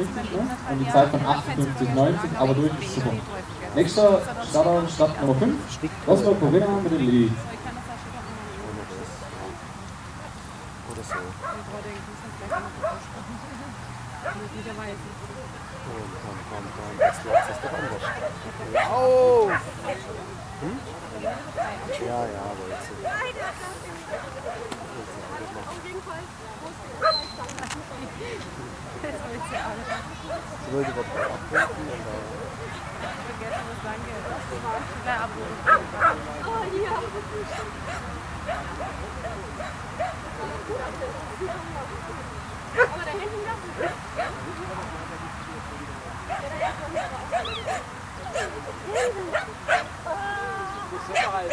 richtig, ne? Und die Zeit von 58,90, aber durch ist super. Nächster Starter, Start Nummer 5, Oslo Corinna mit dem Lied. Oder so. Komm, komm, komm. Jetzt läuft es doch anders. Auf! Hm? Ja, ja, wollte sie. Sie wollte was abrufen und dann. Vergessen, was danke. Na, abrufen. Oh ja, Aber da hinten noch. Das ist so alt.